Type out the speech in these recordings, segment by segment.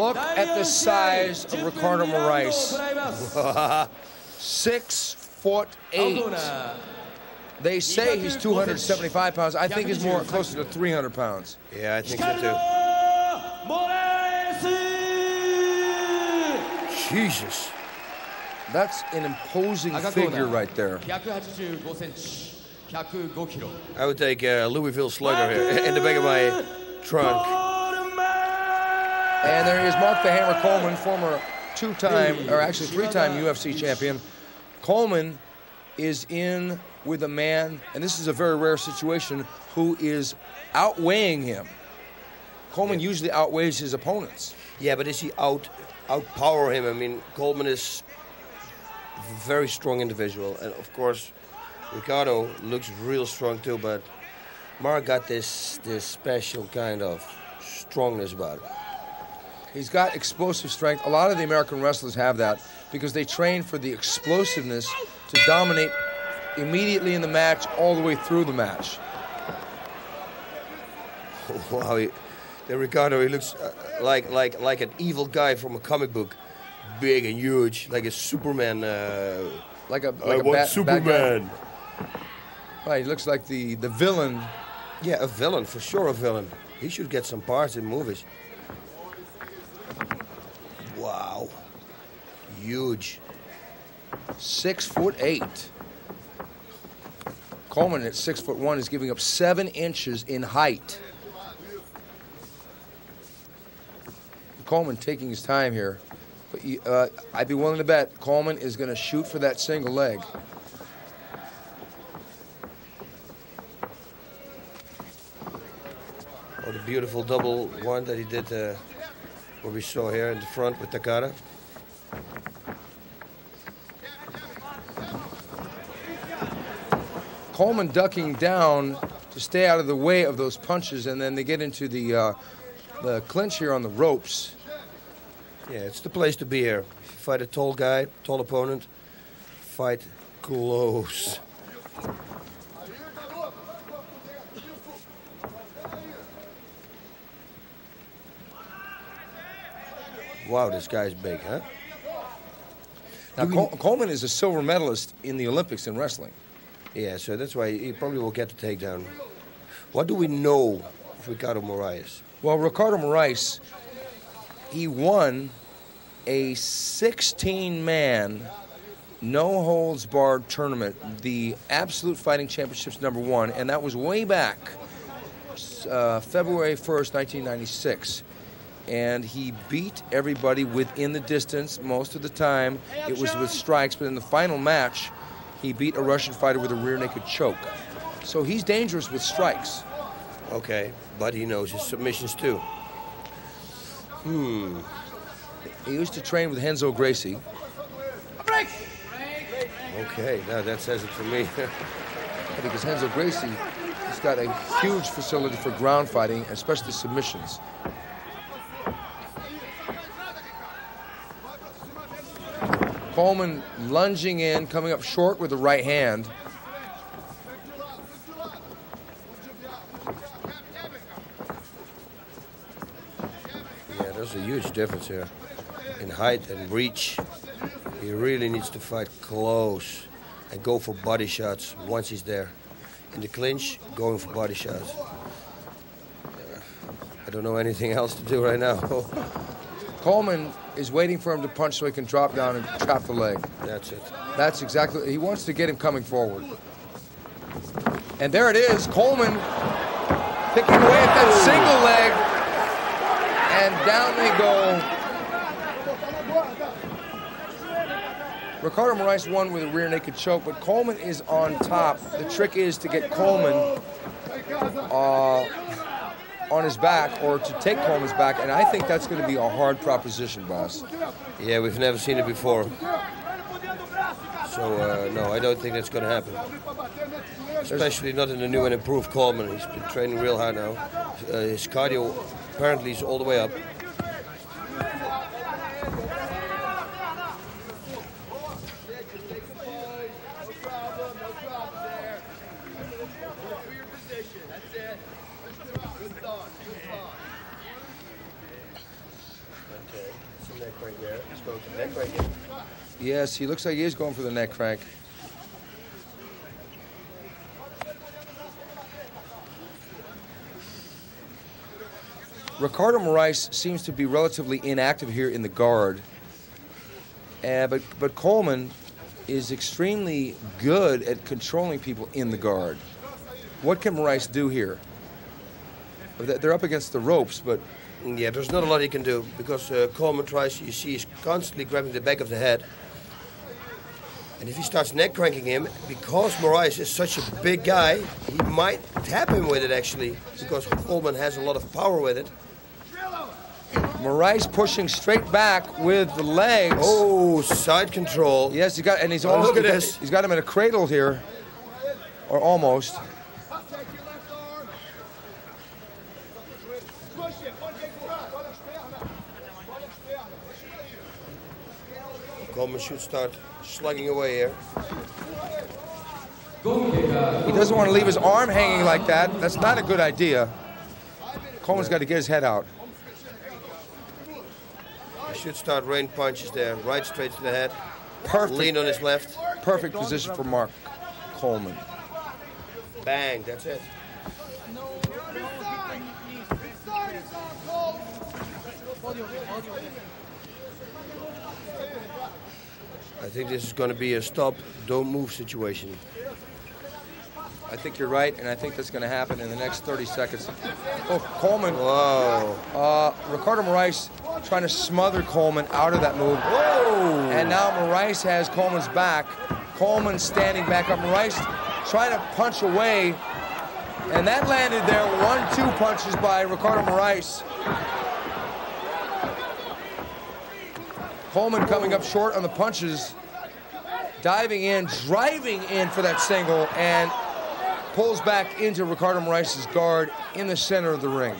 Look at the size of Ricardo Morais. Six foot eight. They say he's 275 pounds. I think he's more closer to 300 pounds. Yeah, I think so too. Jesus. That's an imposing figure right there. I would take a Louisville Slugger here in the back of my trunk. And there is Mark the Hammer Coleman, former two-time, or actually three-time UFC champion. Coleman is in with a man, and this is a very rare situation, who is outweighing him. Coleman usually outweighs his opponents. Yeah, but is he out outpower him? I mean, Coleman is a very strong individual, and of course, Ricardo looks real strong too. But Mark got this this special kind of strongness about him. He's got explosive strength. A lot of the American wrestlers have that because they train for the explosiveness to dominate immediately in the match all the way through the match. Wow, he, the Ricardo, he looks uh, like like like an evil guy from a comic book, big and huge, like a Superman. Uh, Like a I like a want bad, Superman. Guy. Right, he looks like the the villain. Yeah, a villain for sure, a villain. He should get some parts in movies. Wow, huge. Six foot eight. Coleman at six foot one is giving up seven inches in height. Coleman taking his time here, but uh, I'd be willing to bet Coleman is going to shoot for that single leg. Or the beautiful double one that he did, uh, what we saw here in the front with Takada. Coleman ducking down to stay out of the way of those punches, and then they get into the uh, the clinch here on the ropes. Yeah, it's the place to be here. If you fight a tall guy, tall opponent, fight close. Wow, this guy's big, huh? Now, Col- Coleman is a silver medalist in the Olympics in wrestling. Yeah, so that's why he probably will get the takedown. What do we know of Ricardo Morais? Well, Ricardo Morais, he won a 16 man, no holds barred tournament, the Absolute Fighting Championships number one, and that was way back, uh, February 1st, 1996. And he beat everybody within the distance most of the time. It was with strikes, but in the final match, he beat a Russian fighter with a rear naked choke. So he's dangerous with strikes. Okay, but he knows his submissions too. Hmm. He used to train with Renzo Gracie. Break! Okay, now that says it for me. because Renzo Gracie has got a huge facility for ground fighting, especially submissions. Coleman lunging in, coming up short with the right hand. yeah, there's a huge difference here in height and reach. He really needs to fight close and go for body shots once he's there. In the clinch, going for body shots. I don't know anything else to do right now. Coleman is waiting for him to punch so he can drop down and trap the leg. That's it. That's exactly. He wants to get him coming forward. And there it is, Coleman picking away at that single leg, and down they go. Ricardo Morais won with a rear naked choke, but Coleman is on top. The trick is to get Coleman uh, on his back or to take Coleman's back, and I think that's going to be a hard proposition, boss. Yeah, we've never seen it before. So, uh, no, I don't think that's going to happen. Especially not in the new and improved Coleman. He's been training real hard now. Uh, his cardio apparently is all the way up. Yes, he looks like he is going for the neck crank. Ricardo Morais seems to be relatively inactive here in the guard. Uh, but, but Coleman is extremely good at controlling people in the guard. What can Morais do here? They're up against the ropes, but Yeah, there's not a lot he can do because uh, Coleman tries, you see, he's constantly grabbing the back of the head. And if he starts neck cranking him, because Morais is such a big guy, he might tap him with it actually, because Coleman has a lot of power with it. Morais pushing straight back with the legs. Oh, side control. Yes, he got, and he's Oh, almost. look at this. He's got him in a cradle here, or almost. Coleman should start slugging away here. He doesn't want to leave his arm hanging like that. That's not a good idea. Coleman's got to get his head out. He should start rain punches there, right straight to the head. Perfect, Lean on his left. perfect position for Mark Coleman. Bang, that's it. I think this is going to be a stop, don't move situation. I think you're right, and I think that's going to happen in the next 30 seconds. Oh, Coleman, Wow. uh, Ricardo Morais trying to smother Coleman out of that move. Whoa! And now Morais has Coleman's back. Coleman standing back up. Morais trying to punch away. And that landed there. One, two punches by Ricardo Morais. Coleman coming up short on the punches. Diving in, driving in for that single, and pulls back into Ricardo Morais' guard in the center of the ring.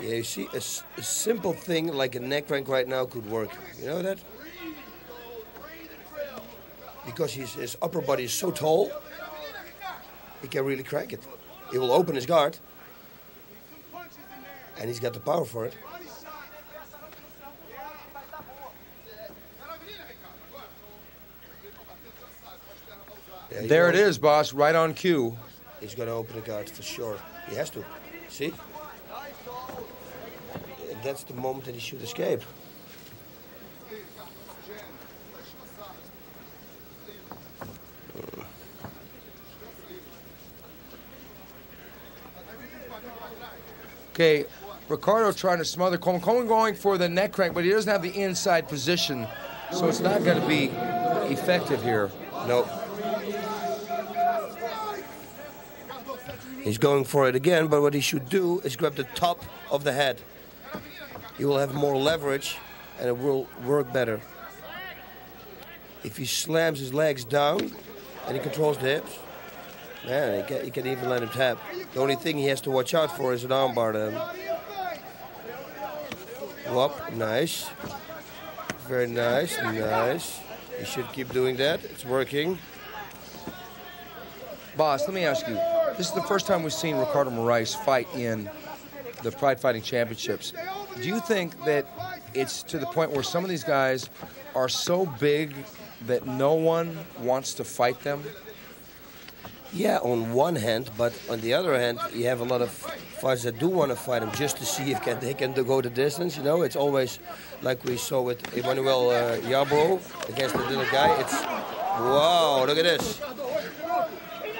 Yeah, you see, a, a simple thing like a neck crank right now could work. You know that? Because his, his upper body is so tall, he can really crank it. He will open his guard, and he's got the power for it. Yeah, There it is, boss, right on cue. He's going to open the guard for sure. He has to. See? That's the moment that he should escape. Okay, Ricardo trying to smother Coleman. Coleman going for the neck crank, but he doesn't have the inside position, so it's not going to be effective here. No. He's going for it again, but what he should do is grab the top of the head. He will have more leverage and it will work better. If he slams his legs down and he controls the hips, man, he can, he can even let him tap. The only thing he has to watch out for is an armbar then. Whoop, nice. Very nice, nice. You should keep doing that. It's working. Boss, let me ask you. This is the first time we've seen Ricardo Morais fight in the Pride Fighting Championships. Do you think that it's to the point where some of these guys are so big that no one wants to fight them? Yeah, on one hand, but on the other hand, you have a lot of fighters that do want to fight him just to see if can, they can go the distance. You know, it's always like we saw with Emmanuel uh, Yarbrough against the little guy. It's wow, look at this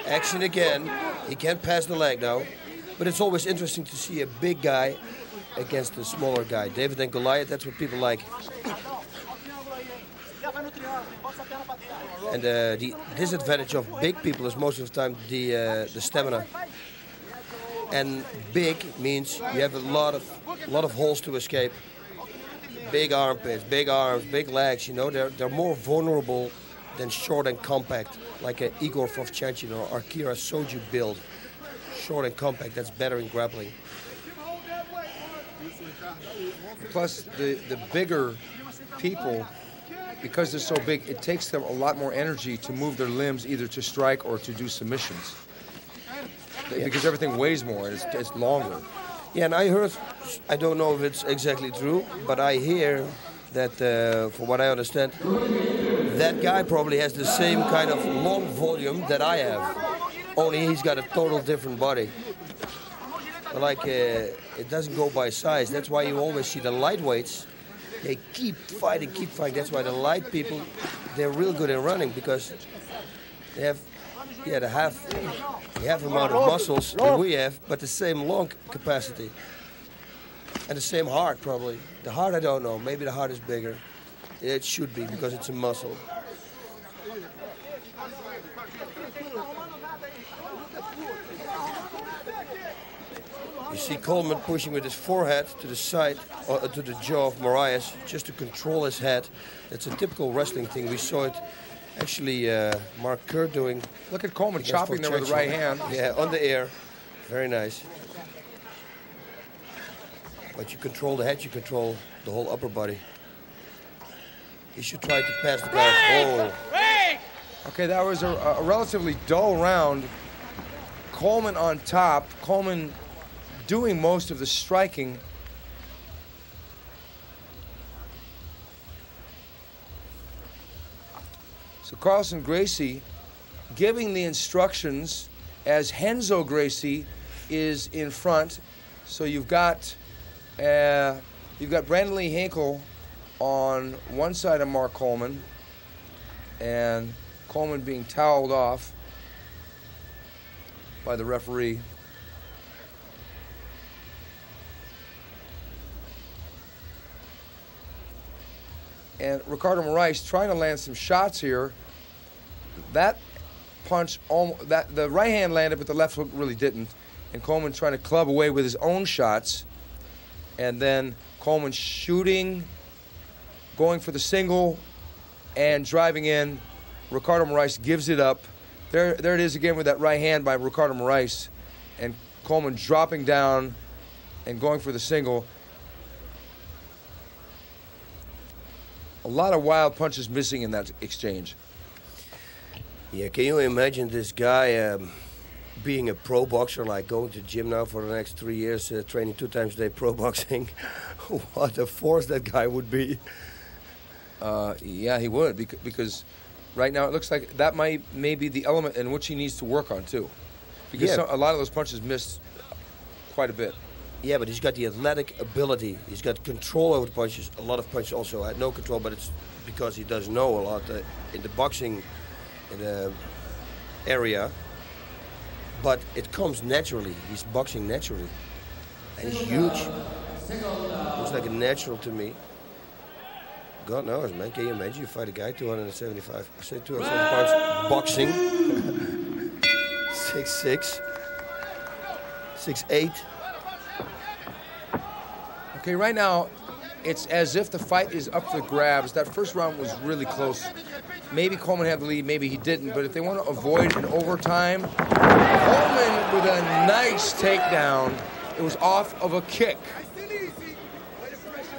action again. He can't pass the leg now, but it's always interesting to see a big guy against a smaller guy. David and Goliath, that's what people like. And uh, the disadvantage of big people is most of the time the uh, the stamina. And big means you have a lot of lot of holes to escape. Big armpits, big arms, big legs. You know they're they're more vulnerable than short and compact, like a Igor Vovchanchyn or Akira Shoji build. Short and compact, that's better in grappling. Plus, the, the bigger people, because they're so big, it takes them a lot more energy to move their limbs either to strike or to do submissions. Because everything weighs more it's, it's longer. Yeah, and I heard, I don't know if it's exactly true, but I hear that, uh, from what I understand, that guy probably has the same kind of long volume that I have. Only he's got a total different body. Like, uh, it doesn't go by size. That's why you always see the lightweights. They keep fighting, keep fighting. That's why the light people, they're real good in running because they have, yeah, the half, the half amount of muscles that we have, but the same lung capacity. And the same heart, probably. The heart, I don't know. Maybe the heart is bigger. It should be because it's a muscle. You see Coleman pushing with his forehead to the side, or uh, to the jaw of Morais, just to control his head. It's a typical wrestling thing. We saw it actually uh, Mark Kerr doing. Look at Coleman chopping there with the right hand. Yeah, on the air. Very nice. But you control the head, you control the whole upper body. He should try to pass the guy. Oh, Okay, that was a, a relatively dull round. Coleman on top. Coleman doing most of the striking. Carlson Gracie giving the instructions as Renzo Gracie is in front. So you've got uh, you've got Brandon Lee Hinkle on one side of Mark Coleman, and Coleman being toweled off by the referee. And Ricardo Morais trying to land some shots here. That punch, almo- that the right hand landed, but the left hook really didn't. And Coleman trying to club away with his own shots. And then Coleman shooting, going for the single, and driving in. Ricardo Morais gives it up. There, there it is again with that right hand by Ricardo Morais, and Coleman dropping down and going for the single. A lot of wild punches missing in that exchange. Yeah. Can you imagine this guy um, being a pro boxer, like going to gym now for the next three years, uh, training two times a day pro boxing? what a force that guy would be. Uh, yeah, he would bec- because right now it looks like that might may be the element in which he needs to work on too, because Yeah. some, a lot of those punches missed quite a bit. Yeah, but he's got the athletic ability. He's got control over the punches. A lot of punches also had no control, but it's because he does know a lot uh, in the boxing in the area. But it comes naturally. He's boxing naturally, and he's huge. Looks like a natural to me. God knows, man. Can you imagine you fight a guy 275, I say 270 pounds boxing, six six, six eight. Okay, right now, it's as if the fight is up for grabs. That first round was really close. Maybe Coleman had the lead, maybe he didn't. But if they want to avoid an overtime, Coleman with a nice takedown. It was off of a kick.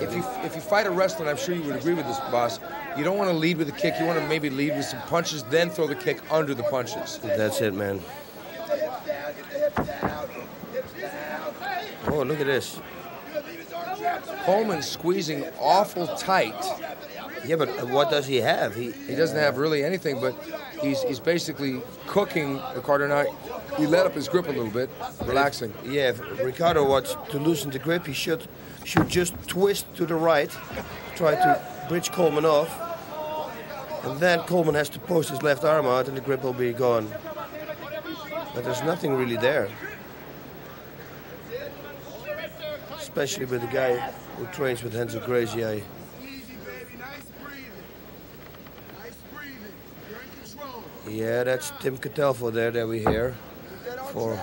If you if you fight a wrestler, and I'm sure you would agree with this, boss. You don't want to lead with a kick. You want to maybe lead with some punches, then throw the kick under the punches. That's it, man. Oh, look at this. Coleman squeezing awful tight. Yeah, but what does he have? He He doesn't have really anything, but he's he's basically cooking Ricardo now. He let up his grip a little bit, relaxing. yeah. If Ricardo wants to loosen the grip, he should should just twist to the right, try to bridge Coleman off, and then Coleman has to post his left arm out, and the grip will be gone. But there's nothing really there. Especially with the guy who trains with Renzo Gracie. I, Easy, baby. Nice breathing. Nice breathing. You're in control. Yeah, that's Tim Catalfo there that we hear. For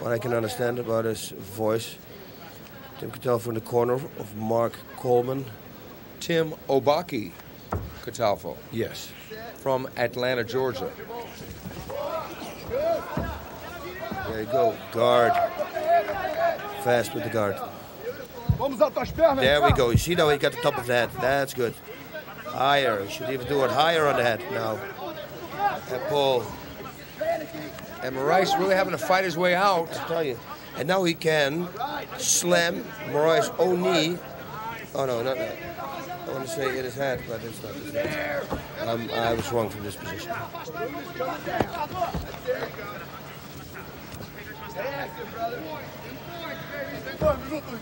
what I can understand about his voice. Tim Catalfo in the corner of Mark Coleman. Tim Obaki Catalfo Yes. from Atlanta, Georgia. There you go. Guard. Fast with the guard. Vamos usar tuas pernas. There we go. You see now he got the top of the head. That's good. Higher. You should even do it higher on the head now. And pull. And Morais really having to fight his way out. I tell you. And now he can slam Morais' own knee. Oh no, not that. I want to say in his head, but it's not his. Um, I was wrong from this position. Dois minutos,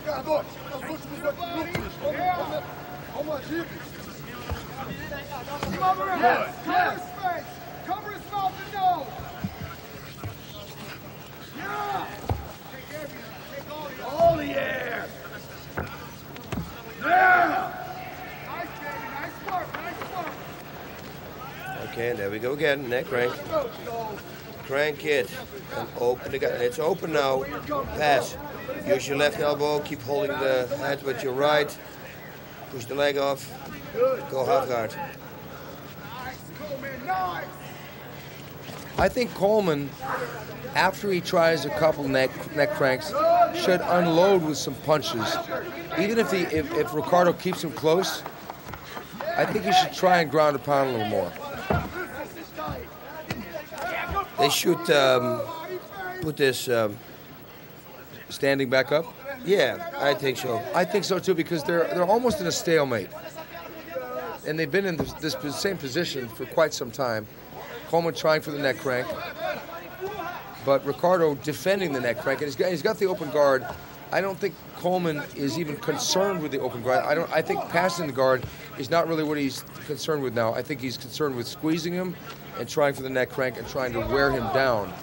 Okay, there we go again. Neck crank. Crank it and open the gun. It's open now. Pass. Use your left elbow. Keep holding the head with your right. Push the leg off. Go half guard. Nice. I think Coleman, after he tries a couple neck neck cranks, should unload with some punches. Even if he if, if Ricardo keeps him close, I think he should try and ground a pound a little more. They should um, put this. Um, Standing back up, yeah, I think so. I think so too because they're they're almost in a stalemate, and they've been in this, this same position for quite some time. Coleman trying for the neck crank, but Ricardo defending the neck crank, and he's got he's got the open guard. I don't think Coleman is even concerned with the open guard. I don't. I think passing the guard is not really what he's concerned with now. I think he's concerned with squeezing him and trying for the neck crank and trying to wear him down.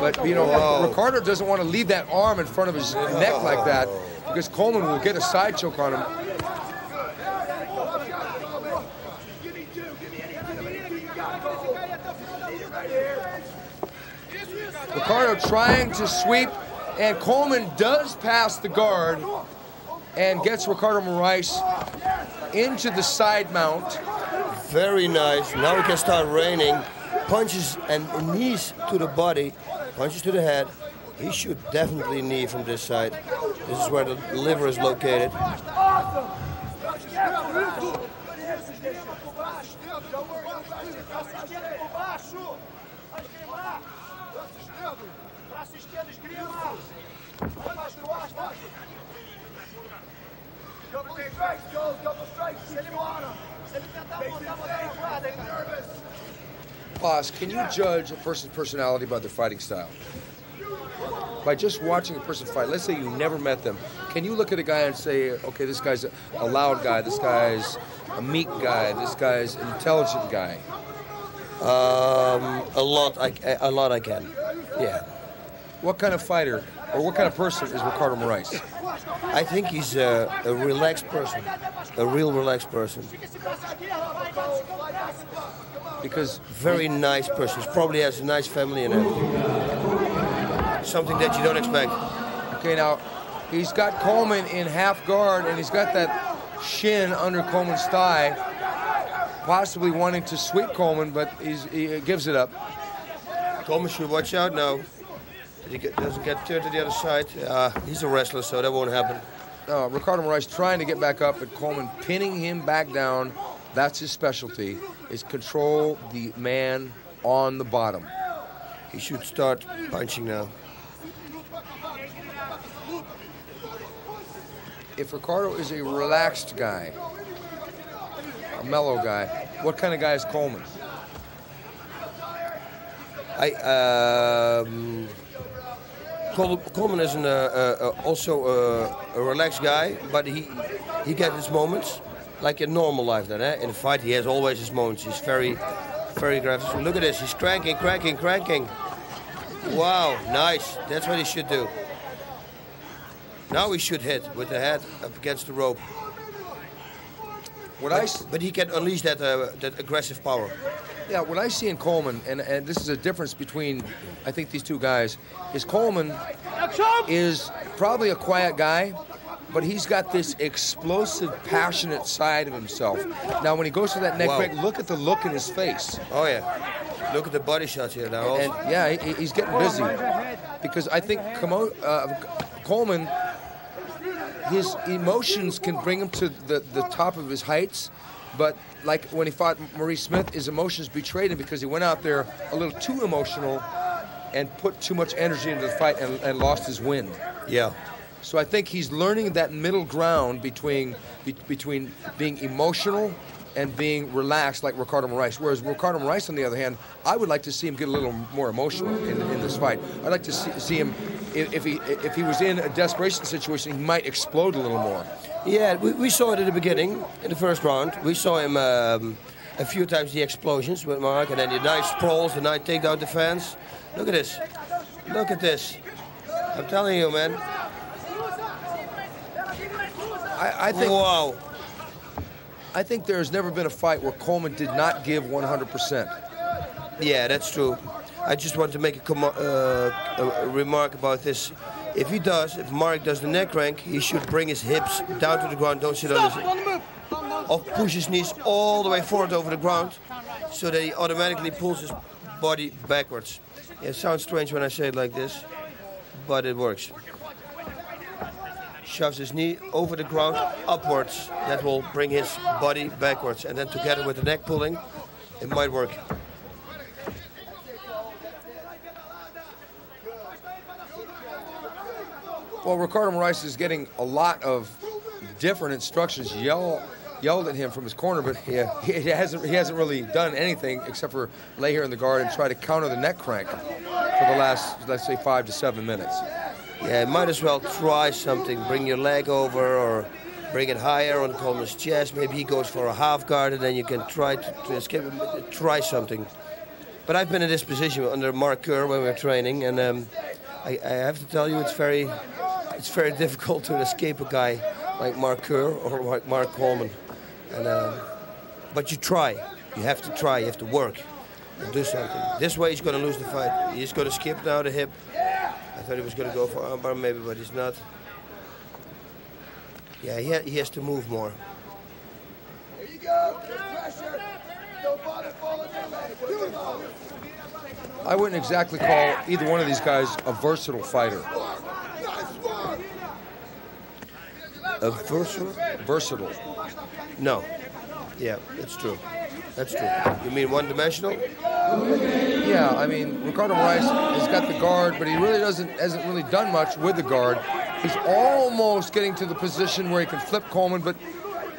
But you know. Ricardo doesn't want to leave that arm in front of his neck like that because Coleman will get a side choke on him. Give me two. Give me anything. Give me anything you got, Cole. Right here. Ricardo trying to sweep, and Coleman does pass the guard and gets Ricardo Morais into the side mount. Very nice. Now we can start raining. Punches and knees to the body, punches to the head. He should definitely knee from this side. This is where the liver is located. Double strikes, Joe. Double strikes. Hit him on him. Makes him think. Make him nervous. Boss, can you judge a person's personality by their fighting style? By just watching a person fight, let's say you never met them, can you look at a guy and say, okay, this guy's a, loud guy, this guy's a meek guy, this guy's an intelligent guy? Um, a lot, I, a lot I can. Yeah, What kind of fighter or what kind of person is Ricardo Morais? I think he's a, a relaxed person, a real relaxed person. Because Very nice person. Probably has a nice family and everything. Something that you don't expect. Okay, now he's got Coleman in half guard, and he's got that shin under Coleman's thigh, possibly wanting to sweep Coleman, but he's, he gives it up. Coleman should watch out now. He doesn't get turned to the other side. Uh, he's a wrestler, so that won't happen. Uh, Ricardo Morais trying to get back up, but Coleman pinning him back down. That's his specialty: is control the man on the bottom. He should start punching now. If Ricardo is a relaxed guy, a mellow guy, what kind of guy is Coleman? I um, Coleman is an, uh, uh, uh, also uh, a relaxed guy, but he he gets his moments like in normal life. Then, eh? in a fight, he has always his moments. He's very, very aggressive. Look at this. He's cranking, cranking, cranking. Wow, nice. That's what he should do. Now he should hit with the head up against the rope. What I But, s- but he can unleash that uh, that aggressive power. Yeah, what I see in Coleman, and, and this is a difference between, I think, these two guys, is Coleman is probably a quiet guy, but he's got this explosive, passionate side of himself. Now, when he goes to that neck Wow. break, look at the look in his face. Oh yeah. Look at the body shots here now. And yeah, he, he's getting busy. Because I think Como- uh, Coleman, his emotions can bring him to the, the top of his heights, but like when he fought Maurice Smith, his emotions betrayed him because he went out there a little too emotional and put too much energy into the fight and, and lost his wind. Yeah. So I think he's learning that middle ground between be, between being emotional and being relaxed like Ricardo Morais. Whereas Ricardo Morais, on the other hand, I would like to see him get a little more emotional in, in this fight. I'd like to see, see him if, if he if he was in a desperation situation, he might explode a little more. Yeah, we, we saw it in the beginning, in the first round. We saw him um, a few times the explosions with Mark, and then the nice sprawls, the nice takedown defense. Look at this. Look at this. I'm telling you, man. I, I think Wow. I think there's never been a fight where Coleman did not give 100%. Yeah, that's true. I just want to make a, com- uh, a remark about this. If he does, if Mark does the neck crank, he should bring his hips down to the ground. Don't sit on his, or push his knees all the way forward over the ground, so that he automatically pulls his body backwards. It sounds strange when I say it like this, but it works. Shoves his knee over the ground upwards. That will bring his body backwards, and then together with the neck pulling, it might work. Well, Ricardo Morais is getting a lot of different instructions yell, yelled at him from his corner, but he, he hasn't he hasn't really done anything except for lay here in the guard and try to counter the neck crank for the last let's say five to seven minutes. Yeah, might as well try something. Bring your leg over or bring it higher on Coleman's chest. Maybe he goes for a half guard and then you can try to, to escape. Try something. But I've been in this position under Mark Kerr when we were training, and um, I, I have to tell you, it's very, it's very difficult to escape a guy like Mark Kerr or like Mark Coleman. And, um, but you try. You have to try. You have to work and do something. This way, he's going to lose the fight. He's going to skip now the hip. I thought he was going to go for armbar maybe, but he's not. Yeah, he, ha- he has to move more. Here you go. Pressure. Don't bother falling your leg. Here we go. I wouldn't exactly call either one of these guys a versatile fighter. Nice work. A versatile? Versatile. No. Yeah, that's true. That's true. You mean one-dimensional? Yeah, I mean Ricardo Rice has got the guard, but he really doesn't hasn't really done much with the guard. He's almost getting to the position where he can flip Coleman, but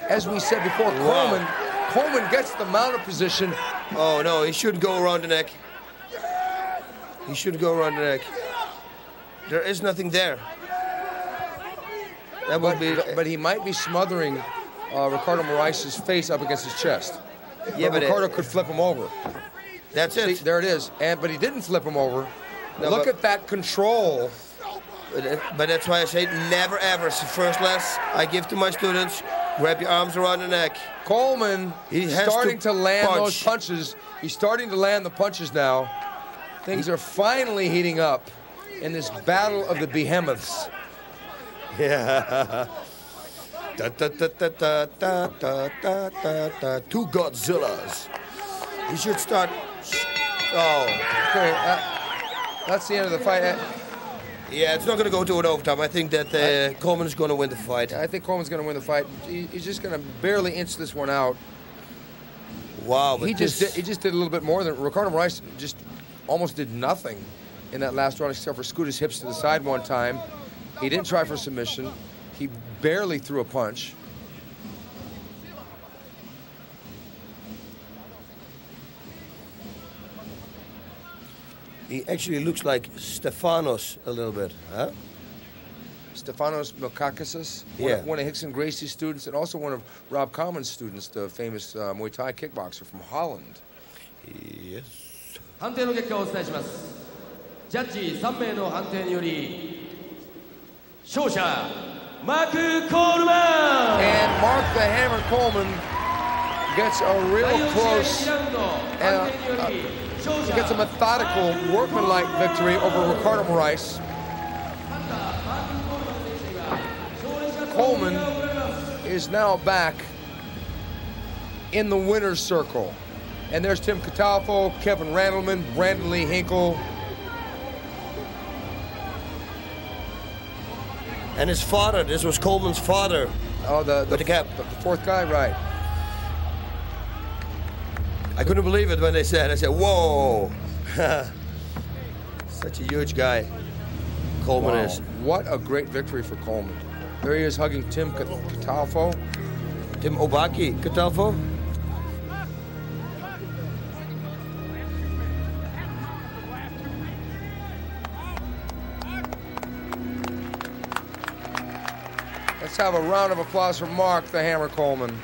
as we said before, Coleman Coleman gets the mounted position. Oh no, he shouldn't go around the neck. He should go around the neck. There is nothing there. That would But, be. but he might be smothering uh, Ricardo Morais' face up against his chest. Yeah, but but it- Ricardo could flip him over. That's See, it. there it is. And but he didn't flip him over. No, Look but- at that control. But, uh, but that's why I say never ever. First lesson I give to my students. wrap your arms around the neck. Coleman He he's starting to, to land punch. those punches. He's starting to land the punches now. Things are finally heating up in this battle of the behemoths. Yeah. Da, da, da, da, da, da, da, da, da, da. Two Godzillas. You should start. Oh. Okay, uh, that's the end of the fight. Uh, Yeah, it's not going to go to an overtime. I think that uh, Coleman is going to win the fight. I think Coleman's going to win the fight. He- He's just going to barely inch this one out. Wow, but He just this- did, he just did a little bit more than Ricardo Rice. Just almost did nothing in that last round except for scoot his hips to the side one time. He didn't try for submission. He barely threw a punch. He actually looks like Stefanos a little bit, huh? Stefanos Miltsakakis, one, yeah. one, of Rickson Gracie's students, and also one of Rob Kaman's students, the famous uh, Muay Thai kickboxer from Holland. Yes. 判定の結果をお伝えします。ジャッジ3名の判定により勝者 Mark Coleman. And Mark the Hammer Coleman gets a real close and gets a methodical, workmanlike victory over Ricardo Rice. Coleman is now back in the winner's circle. And there's Tim Catalfo, Kevin Randleman, Brandon Lee Hinkle, And his father, this was Coleman's father. Oh, the, the, the cap. The, fourth guy, right. I couldn't believe it when they said, I said, whoa. Such a huge guy Coleman wow. is. What a great victory for Coleman. There he is hugging Tim Catalfo. Tim Obaki Catalfo. Let's have a round of applause for Mark the Hammer Coleman.